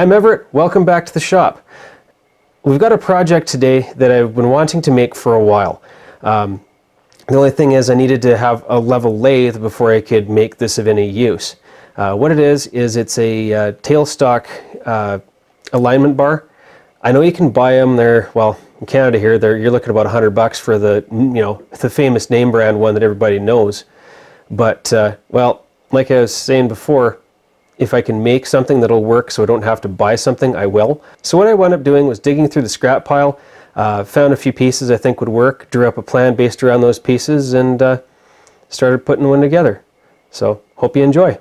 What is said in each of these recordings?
I'm Everett. Welcome back to the shop. We've got a project today that I've been wanting to make for a while. Um, the only thing is I needed to have a level lathe before I could make this of any use. Uh, what it is, is it's a uh, tailstock uh, alignment bar. I know you can buy them. They're, well, in Canada here, they're, you're looking about 100 bucks for the, you know, the famous name brand one that everybody knows. But, uh, well, like I was saying before, if I can make something that'll work so I don't have to buy something, I will. So what I wound up doing was digging through the scrap pile, uh, found a few pieces I think would work, drew up a plan based around those pieces, and uh, started putting one together. So hope you enjoy.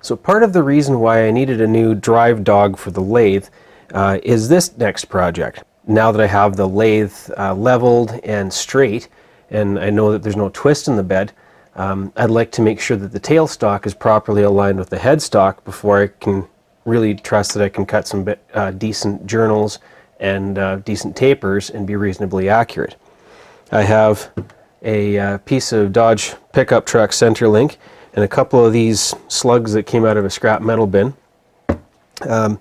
So part of the reason why I needed a new drive dog for the lathe uh, is this next project. Now that I have the lathe uh, leveled and straight, and I know that there's no twist in the bed, um, I'd like to make sure that the tailstock is properly aligned with the headstock before I can really trust that I can cut some bit, uh, decent journals and uh, decent tapers and be reasonably accurate. I have a uh, piece of Dodge pickup truck center link and a couple of these slugs that came out of a scrap metal bin. Um,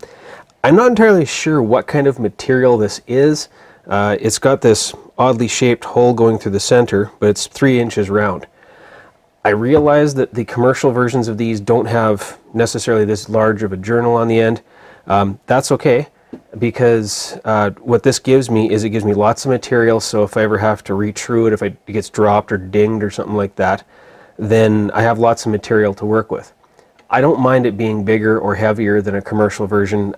I'm not entirely sure what kind of material this is. Uh, it's got this oddly shaped hole going through the center, but it's three inches round. I realize that the commercial versions of these don't have necessarily this large of a journal on the end. Um, that's okay because uh, what this gives me is it gives me lots of material so if I ever have to retrue it, if it gets dropped or dinged or something like that, then I have lots of material to work with. I don't mind it being bigger or heavier than a commercial version.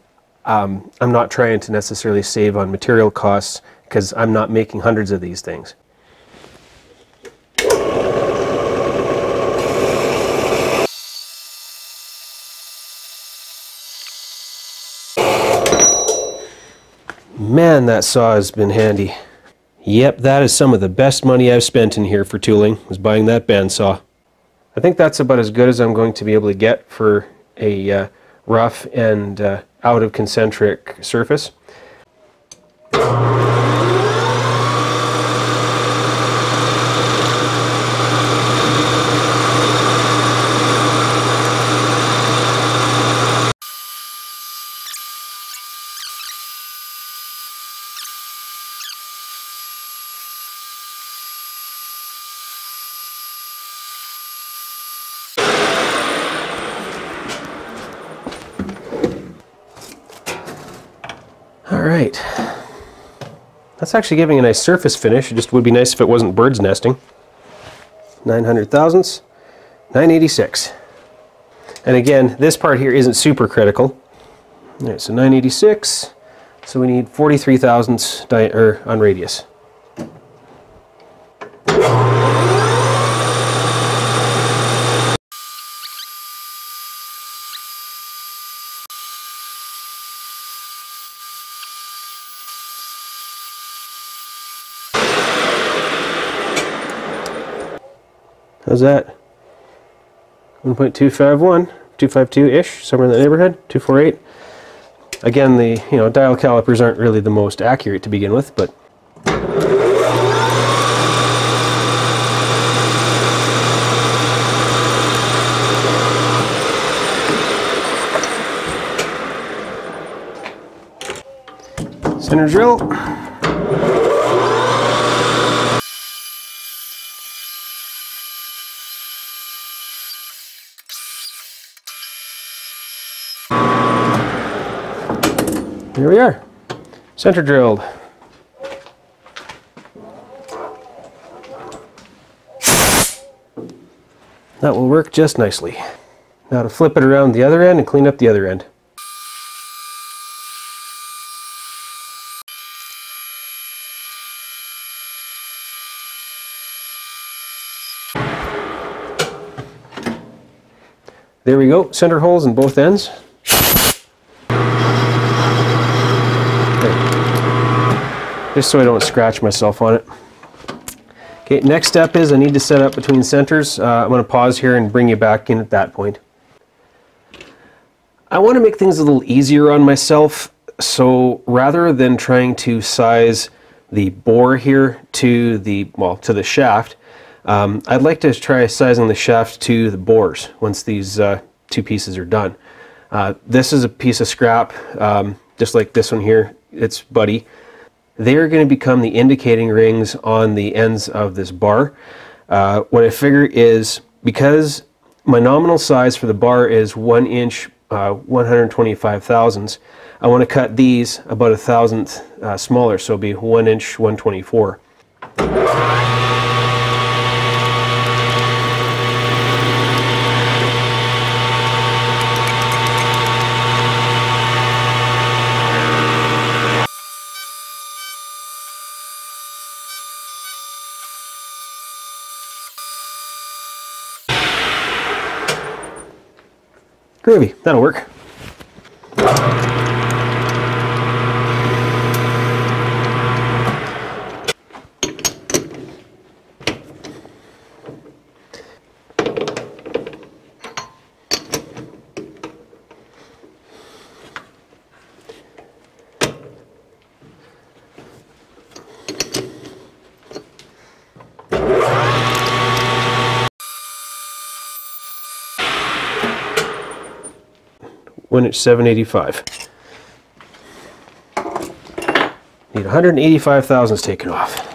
Um, I'm not trying to necessarily save on material costs because I'm not making hundreds of these things. Man, that saw has been handy. Yep, that is some of the best money I've spent in here for tooling, was buying that bandsaw. I think that's about as good as I'm going to be able to get for a uh, rough and uh, out of concentric surface. Right. That's actually giving a nice surface finish. It just would be nice if it wasn't bird's nesting. 900 thousandths, 986. And again, this part here isn't super critical. All right, so 986. So we need 43 thousandths or er, on radius. How's that? 1.251, 252-ish, somewhere in the neighborhood, 248. Again, the you know dial calipers aren't really the most accurate to begin with, but center drill. Here we are, center drilled. That will work just nicely. Now to flip it around the other end and clean up the other end. There we go, center holes in both ends. Just so I don't scratch myself on it. Okay, next step is I need to set up between centers. Uh, I'm going to pause here and bring you back in at that point. I want to make things a little easier on myself, so rather than trying to size the bore here to the, well, to the shaft, um, I'd like to try sizing the shaft to the bores once these uh, two pieces are done. Uh, this is a piece of scrap, um, just like this one here. It's Buddy. They are going to become the indicating rings on the ends of this bar. Uh, what I figure is because my nominal size for the bar is one inch, uh, 125 thousandths, I want to cut these about a thousandth uh, smaller, so it'll be one inch, 124. Groovy, that'll work. One it's 785. Need 185 thousandths taken off.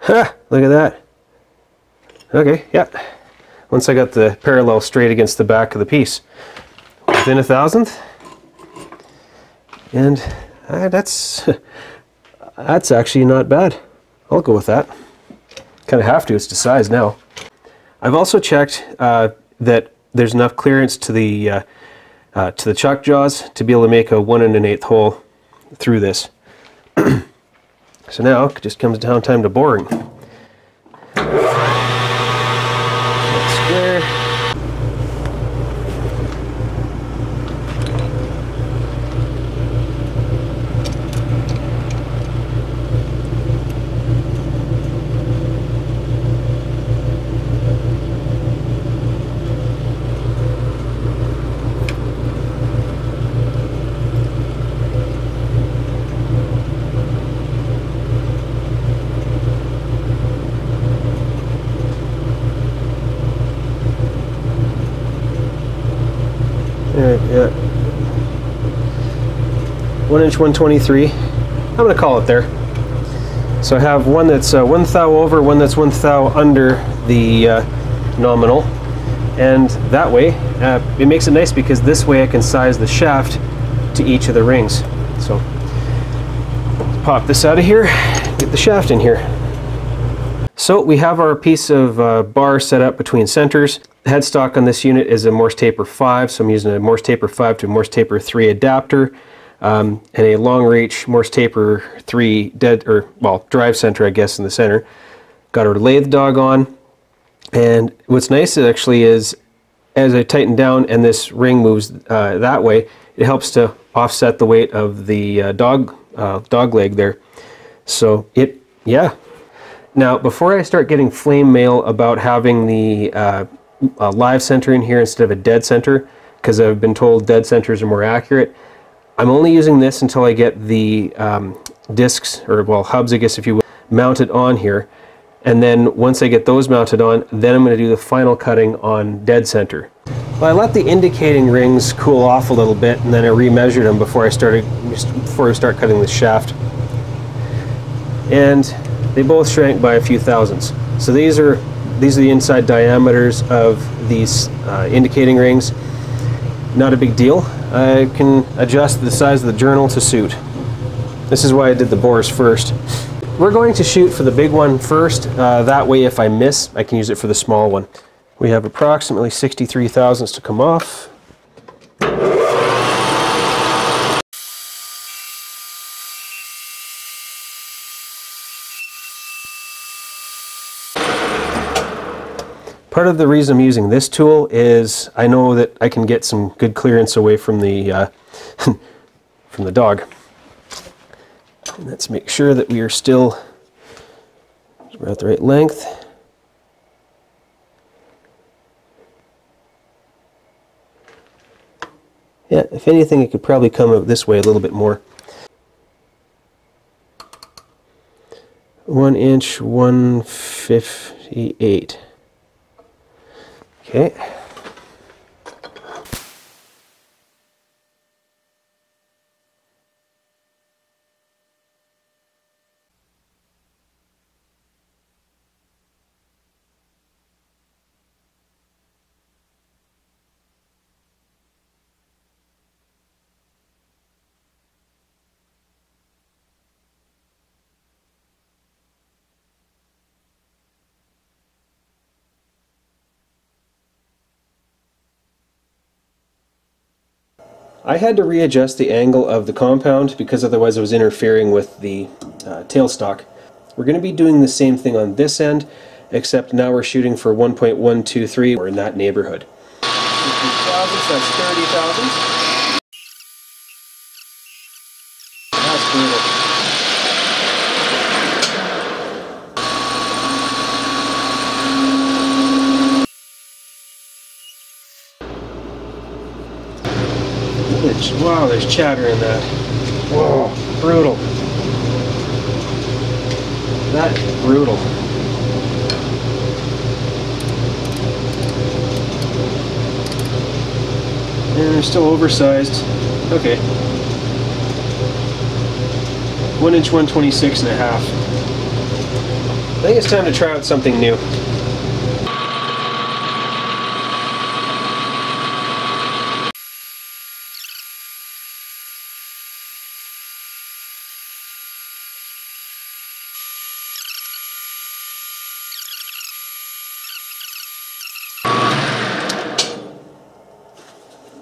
Ha! Look at that. Okay, yeah once I got the parallel straight against the back of the piece. Within a thousandth. And uh, that's, that's actually not bad. I'll go with that. Kind of have to, it's to size now. I've also checked uh, that there's enough clearance to the, uh, uh to the chuck jaws to be able to make a one and an eighth hole through this. so now it just comes down time to boring. Yeah. One inch 123. I'm gonna call it there. So I have one that's uh, one thou over, one that's one thou under the uh, nominal. And that way, uh, it makes it nice because this way I can size the shaft to each of the rings. So pop this out of here, get the shaft in here. So we have our piece of uh, bar set up between centers. The headstock on this unit is a Morse Taper 5, so I'm using a Morse Taper 5 to Morse Taper 3 adapter um, and a long reach Morse Taper 3 dead, or well, drive center I guess in the center. Got our lathe dog on and what's nice actually is as I tighten down and this ring moves uh, that way, it helps to offset the weight of the uh, dog, uh, dog leg there. So it, yeah. Now before I start getting flame mail about having the uh, live center in here instead of a dead center because I've been told dead centers are more accurate. I'm only using this until I get the um, discs, or well, hubs, I guess if you will, mounted on here. And then once I get those mounted on, then I'm going to do the final cutting on dead center. Well, I let the indicating rings cool off a little bit, and then I remeasured them before I started before I start cutting the shaft. And they both shrank by a few thousandths. So these are these are the inside diameters of these uh, indicating rings. Not a big deal. I can adjust the size of the journal to suit. This is why I did the bores first. We're going to shoot for the big one first. Uh, that way if I miss, I can use it for the small one. We have approximately 63 thousandths to come off. Part of the reason I'm using this tool is I know that I can get some good clearance away from the, uh, from the dog. And let's make sure that we are still we're at the right length. Yeah, if anything, it could probably come out this way a little bit more. One inch, 158. Okay. I had to readjust the angle of the compound because otherwise it was interfering with the uh, tailstock. We're going to be doing the same thing on this end, except now we're shooting for 1.123. We're in that neighborhood. 50,000, so that's 30,000. That's brutal. Wow, there's chatter in that. Whoa, brutal. That's brutal. And they're still oversized. Okay. One inch 126 and a half. I think it's time to try out something new.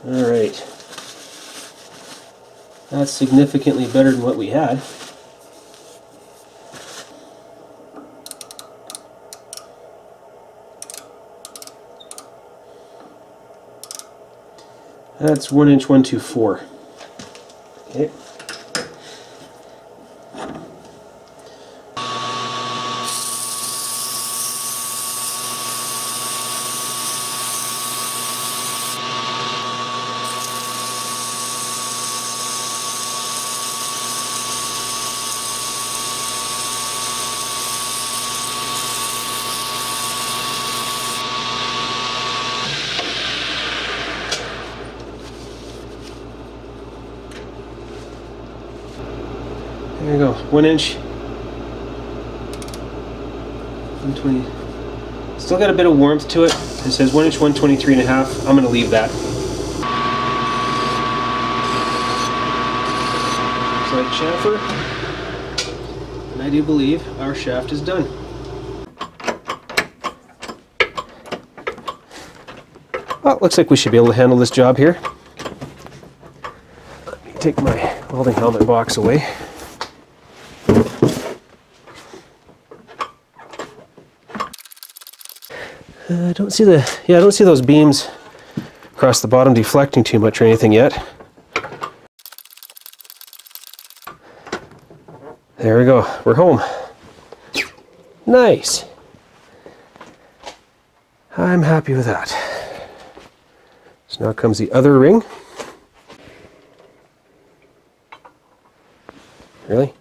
All right. That's significantly better than what we had. That's one inch one two four. Okay. You go, one inch. 120. Still got a bit of warmth to it. It says one inch, 123 and a half. I'm gonna leave that. Like chamfer. And I do believe our shaft is done. Well, looks like we should be able to handle this job here. Let me take my welding helmet box away. Uh, I don't see the, yeah, I don't see those beams across the bottom deflecting too much or anything yet. There we go, we're home. Nice. I'm happy with that. So now comes the other ring. Really?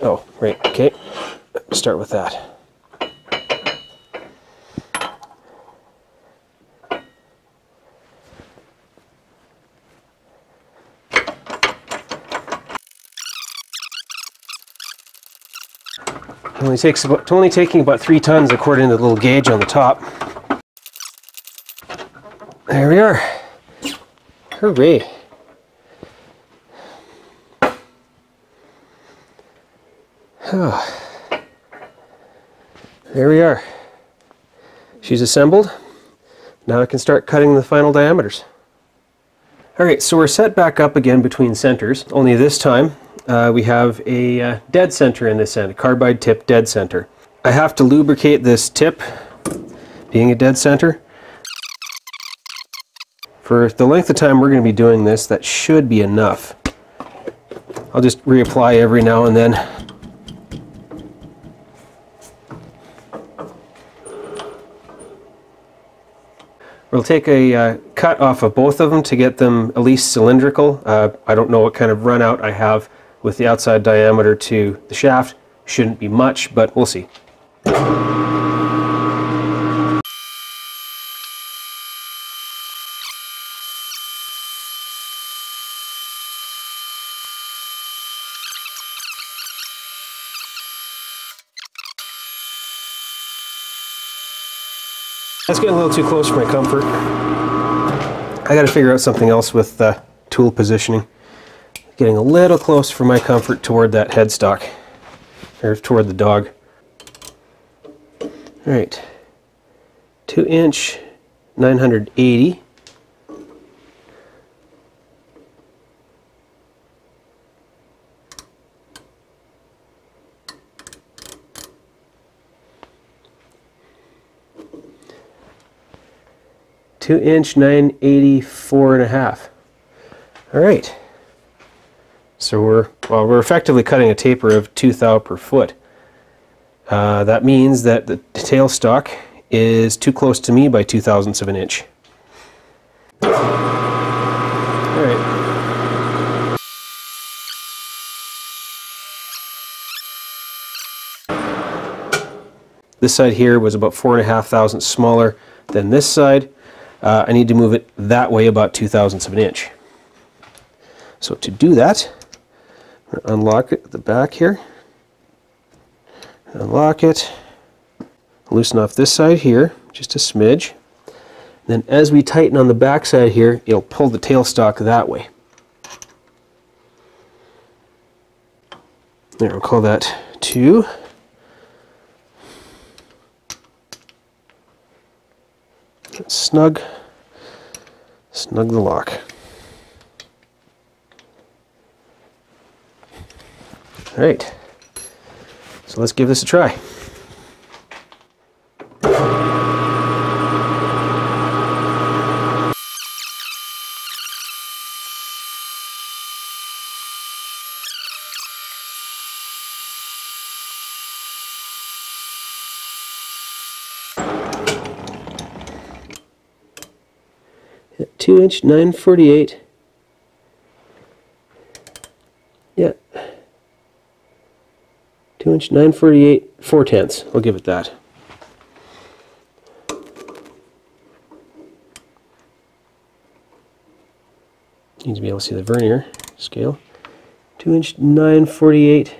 Oh, right, okay. Start with that. Only takes about, only taking about three tons according to the little gauge on the top. There we are. Hooray. Oh. There we are. She's assembled. Now I can start cutting the final diameters. Alright, so we're set back up again between centers, only this time uh, we have a uh, dead center in this end, a carbide tip dead center. I have to lubricate this tip, being a dead center. For the length of time we're going to be doing this, that should be enough. I'll just reapply every now and then. We'll take a uh, cut off of both of them to get them at least cylindrical. Uh, I don't know what kind of run out I have with the outside diameter to the shaft. Shouldn't be much, but we'll see. That's getting a little too close for my comfort. I got to figure out something else with uh, tool positioning. Getting a little close for my comfort toward that headstock, or toward the dog. All right, two inch, 980. two inch 984 and a half all right so we're well we're effectively cutting a taper of 2 thou per foot. Uh, that means that the tailstock is too close to me by 2 thousandths of an inch. All right this side here was about four and a half thousandths smaller than this side. Uh, I need to move it that way about two thousandths of an inch. So to do that, unlock it at the back here, unlock it, loosen off this side here, just a smidge. Then as we tighten on the back side here, it'll pull the tailstock that way. There, we'll call that two. snug, snug the lock. All right, so let's give this a try. 2 inch 948 yeah 2 inch 948 4 tenths. I'll give it that. Need to be able to see the vernier scale. 2 inch 948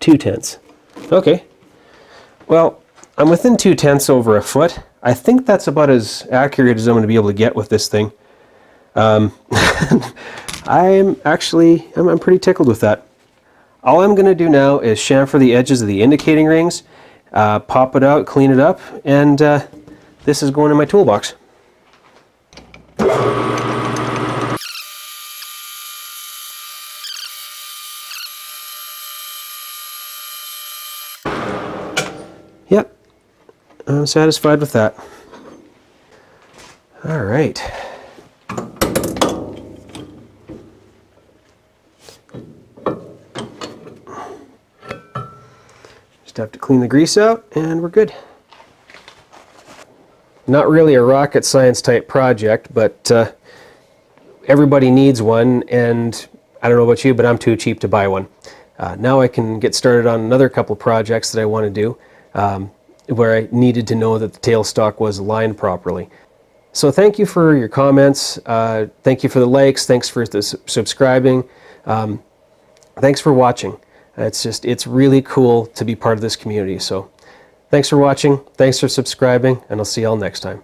2 tenths. Okay. Well I'm within two tenths over a foot. I think that's about as accurate as I'm going to be able to get with this thing. Um, I'm actually, I'm, I'm, pretty tickled with that. All I'm going to do now is chamfer the edges of the indicating rings, uh, pop it out, clean it up, and uh, this is going in my toolbox. Yep, I'm satisfied with that. All right. Just have to clean the grease out and we're good. Not really a rocket science type project, but uh, everybody needs one and I don't know about you, but I'm too cheap to buy one. Uh, now I can get started on another couple projects that I want to do. Um, where I needed to know that the tailstock was aligned properly. So thank you for your comments. Uh, thank you for the likes. Thanks for the subscribing. Um, thanks for watching. It's just, it's really cool to be part of this community. So thanks for watching. Thanks for subscribing, and I'll see y'all next time.